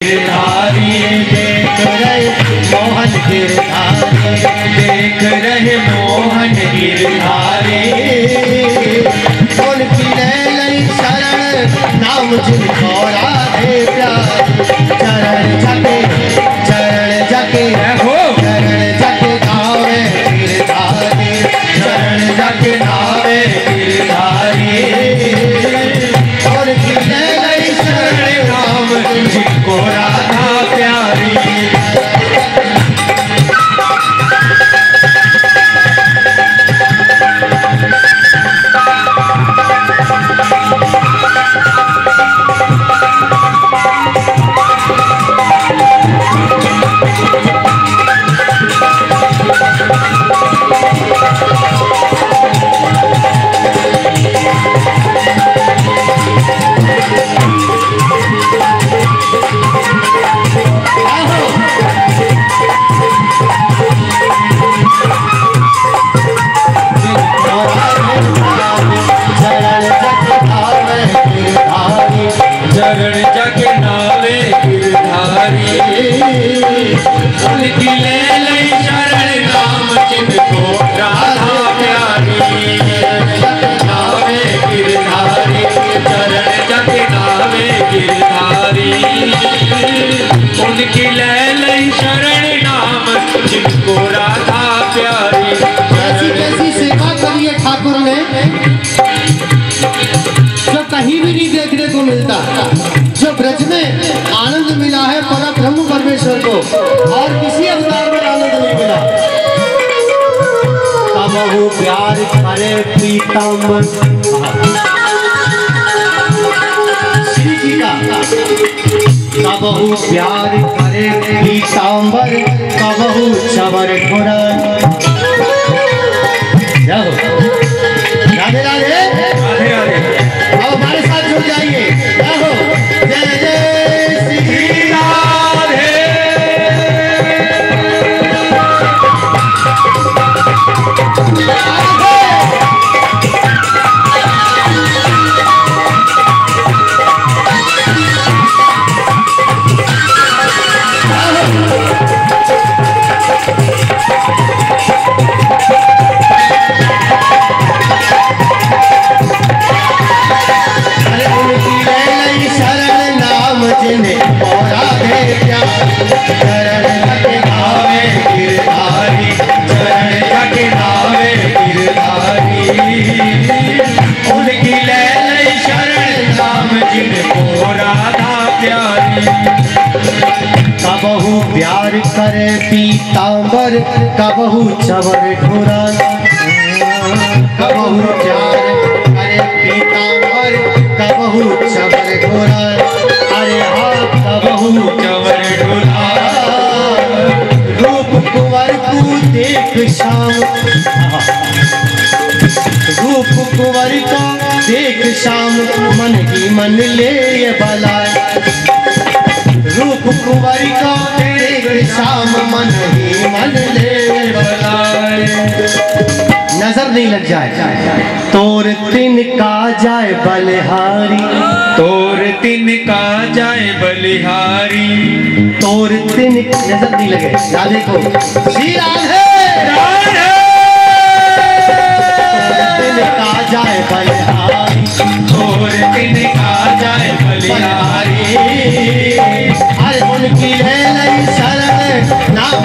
गिरधारी देख रहे मोहन गिरधारी, देख रहे मोहन गिरधारी। उनकी लैलई शरण नाम जिनको राधे प्यार चरण जके जो कहीं भी नहीं देखने को मिलता, जो ब्रज में आनंद मिला है पर ब्रह्म परमेश्वर को, और किसी अवतार में आनंद नहीं मिला। प्यार करे पीताम्बर कबहू प्यार करे सांबर कबहू चवर खुरन करे पीताम्बर कबहू चवर ढुरन कबहू प्यार करे पीताम्बर कबहू चवर ढुरन अरे हाँ कबहू चवर ढुला रूप कुंवर को देख शाम। रूप कुंवर को देख शाम। मन ही मन ले ये बलाए रूप कुंवर को शाम मन ही मन ले नज़र नहीं लग जाए। तोर तिन का जाए बलिहारी। तोर तिन का जाए बलिहारी। तोर तिन नज़र नहीं लगे। राधे को। श्री राधे। राधे।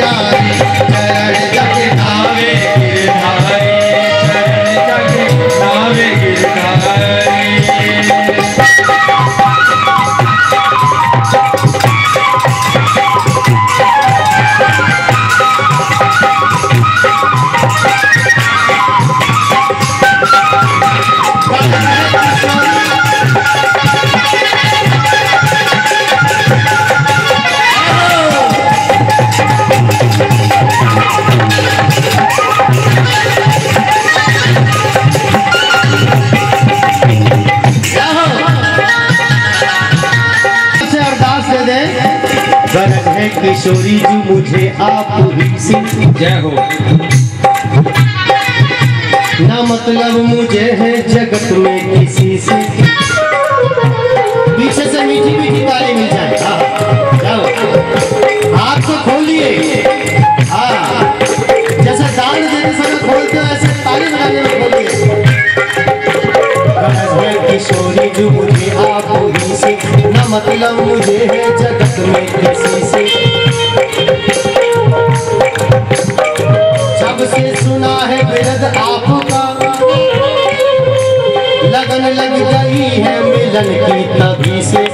राधे है किशोरी जी मुझे आप ही से जय हो। ना मतलब मुझे है जगत में किसी से। पीछे से मीठी मीठी ताली मिल जाए। हाँ, जाओ। हाथ को खोलिए। हाँ जैसे दान देते समय खोलते हो ऐसे ताली बजाने में खोलिए। किशोरी जो मुझे आप ही से ना मतलब मुझे है जगत में किसी लग गई है मिलन की तभी से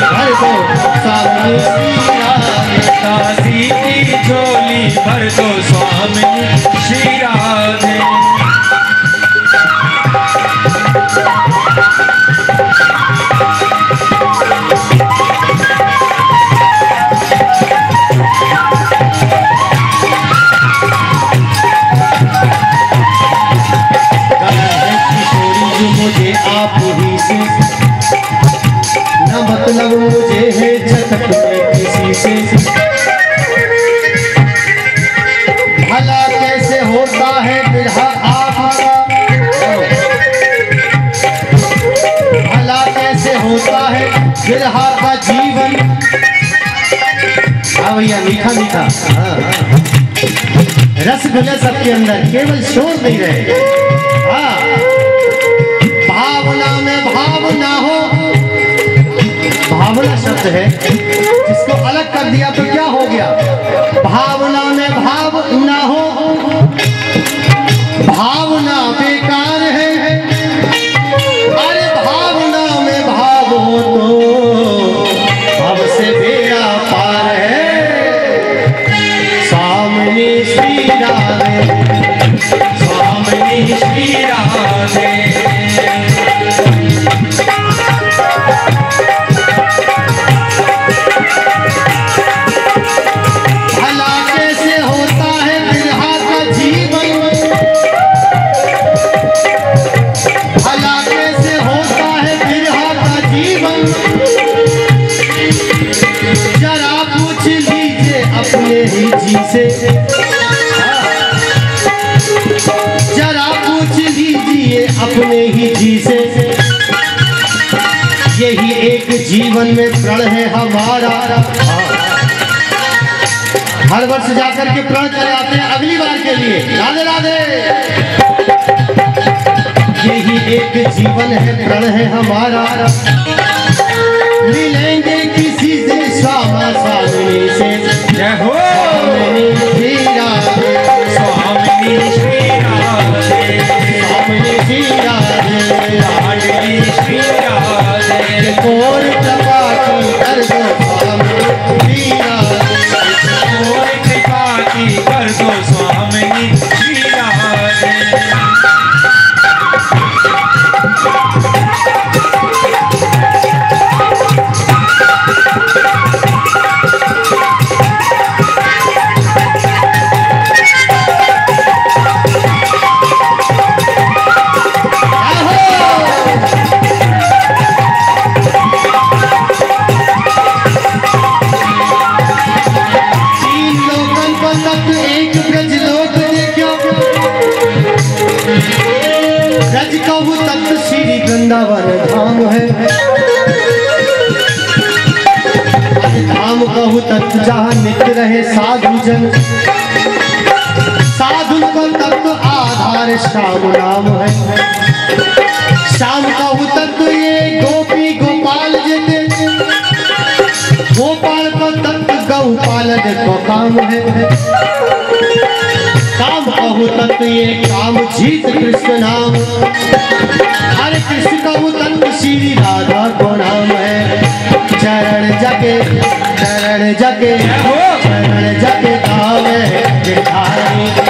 哪里飞 है किसी से भला कैसे होता है बिरहा आपका भला कैसे होता है बिरहा का जीवन? हाँ भैया मीठा मीठा। हाँ हाँ। रस सबके अंदर केवल शोर नहीं रहे। शब्द है। हर वर्ष जाकर के प्रण चले आते हैं अगली बार के लिए। राधे राधे। यही एक जीवन है प्रण है हमारा। मिलेंगे किसी से जय हो। सावनी की कर नाम है। श्याम कहू तत्व ये गोपी गोपाल जिते गोपाल को तत्व गौ पालन को काम है। काम कहू तत्व ये काम जीत कृष्ण नाम। हरे कृष्ण कहू तत्व श्री राधा को नाम है। चरण जगे चरण जगे चरण जगे गावे गिरधारी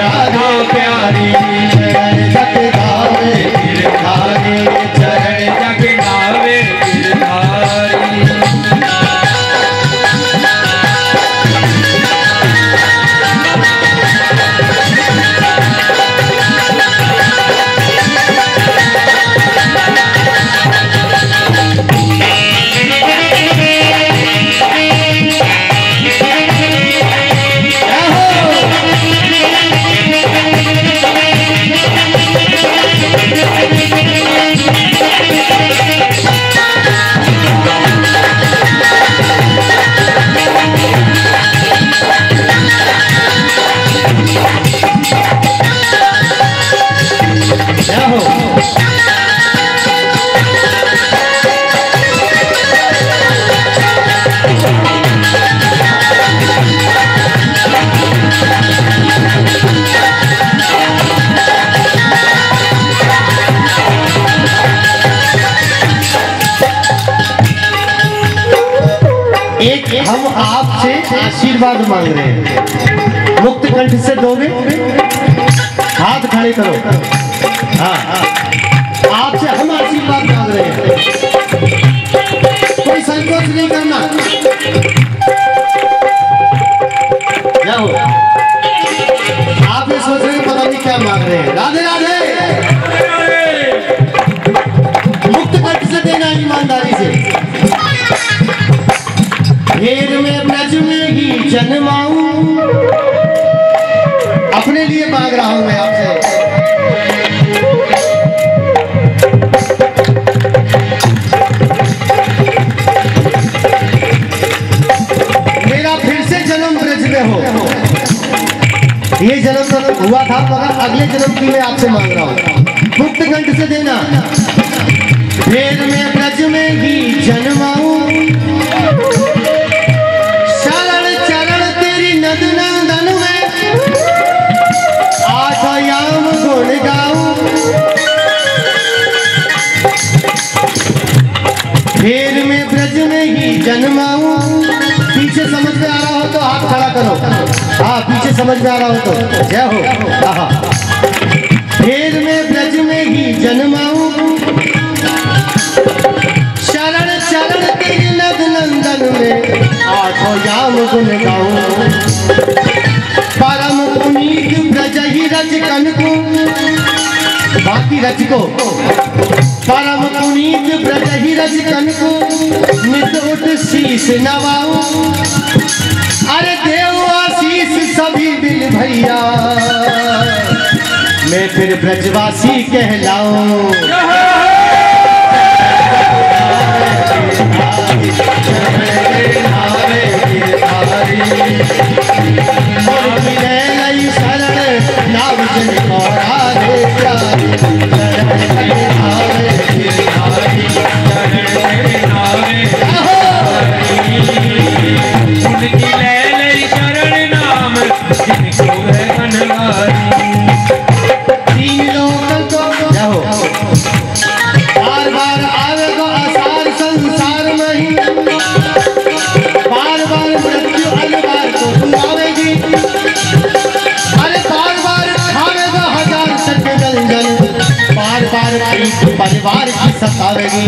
हम आपसे आशीर्वाद मांग रहे हैं। मुक्त कंठ से दोगे हाथ खड़े करो। हाँ। आपसे हम आशीर्वाद मांग रहे हैं। कोई संकोच नहीं करना। जाओ आप ये सोच रहे हैं, पता नहीं क्या मांग रहे हैं। राधे राधे। जन्माऊं। अपने लिए मांग रहा हूँ मैं आपसे। मेरा फिर से जन्म ब्रज में हो। ये जन्म तो हुआ था, मगर अगले जन्म की मैं आपसे मांग रहा हूँ। मुक्त कंठ से देना। भेद में ब्रज में ही जन्माऊं। ही जन्माऊं पीछे समझ में आ रहा हो तो हाथ खड़ा करो। हाँ पीछे समझ में आ रहा हो तो। जय हो। हाँ फेर में, ब्रज में ही जन्माऊ शरण शरण तेरी नंदन में। आठों याम गुण गाऊं। रज को परम पुनीत ब्रज ही रच कन को नित उठ शीश नवाऊ अरे देव आशीष सभी बिल भैया, मैं फिर ब्रजवासी कहलाऊं। सतावेगी।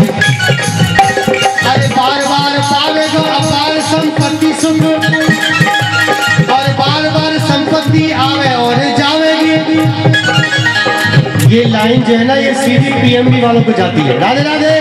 अरे बार बार पावेगो अपार संपत्ति और बार बार संपत्ति आवे और जावेगी। ये लाइन जो है ना, ये सीधी पीएमबी वालों को जाती है। राधे राधे।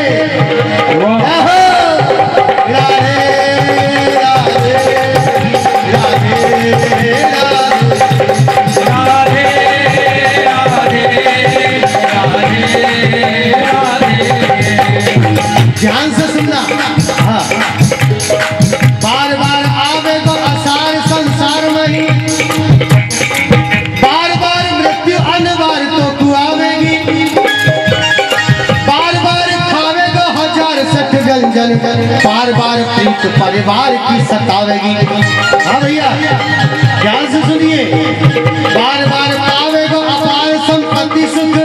बार बार प्रीत परिवार की सतावेगी। हाँ भैया, ध्यान से सुनिए। बार बार पावे तो अपार संपत्ति सुख।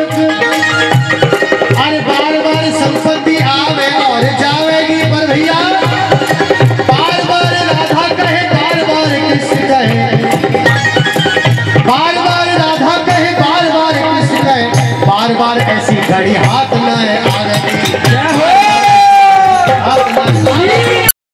अरे बार बार संपत्ति आवे और जावेगी, पर भैया, बार बार राधा कहे, बार बार कृष्ण कहे। बार बार राधा कहे, बार बार कृष्ण कहे। बार बार ऐसी घड़ी हाथ न